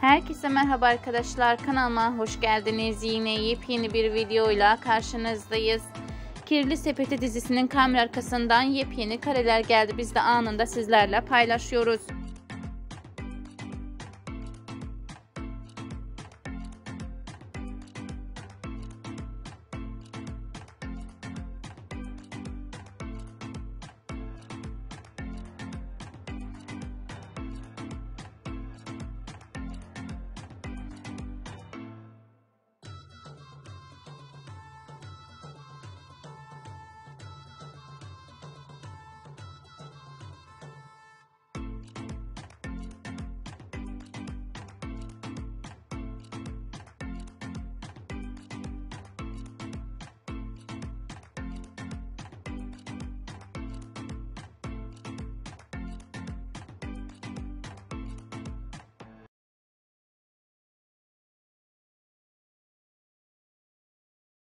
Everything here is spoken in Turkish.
Herkese merhaba arkadaşlar kanalıma hoş geldiniz. Yine yepyeni bir videoyla karşınızdayız. Kirli Sepeti dizisinin kamera arkasından yepyeni kareler geldi. Biz de anında sizlerle paylaşıyoruz.